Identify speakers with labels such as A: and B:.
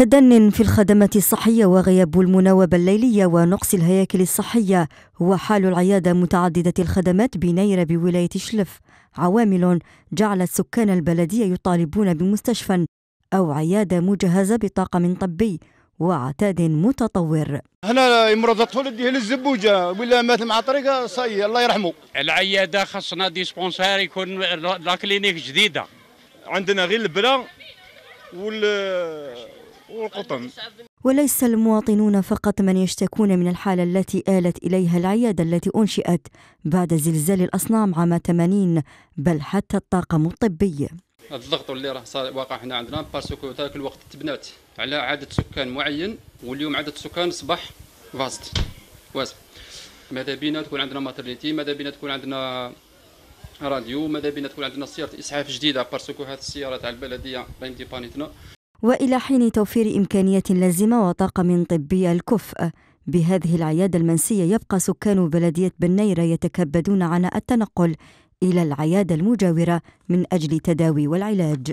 A: تدن في الخدمات الصحية وغياب المناوبة الليلية ونقص الهياكل الصحية هو حال العيادة متعددة الخدمات بنيرة بولاية شلف. عوامل جعلت سكان البلدية يطالبون بمستشفى أو عيادة مجهزة بطاقم طبي وعتاد متطور.
B: هنا يمرض الطفل يديه للزبوجة ولا مات مع طريقة صي الله يرحمه.
C: العيادة خاصنا ديسبونسار يكون لا كلينيك جديدة.
B: عندنا غير البلا وال والقطن
A: وليس المواطنون فقط من يشتكون من الحالة التي آلت إليها العيادة التي أنشئت بعد زلزال الأصنام عام 80 بل حتى الطاقم الطبي.
D: الضغط اللي راه صار واقع هنا عندنا parce que ذاك الوقت تبنات على عدد سكان معين واليوم عدد السكان اصبح vaste واسع ماذا بينا تكون عندنا maternité ماذا بينا تكون عندنا راديو؟ ماذا بينا تكون عندنا سيارة إسعاف جديدة؟ parce que هذه السياره تاع البلدية bien dépannاتنا.
A: وإلى حين توفير إمكانيات لازمة وطاقم طبي الكفء. بهذه العيادة المنسية يبقى سكان بلدية بنيرة يتكبدون عناء التنقل إلى العيادة المجاورة من أجل تداوي والعلاج.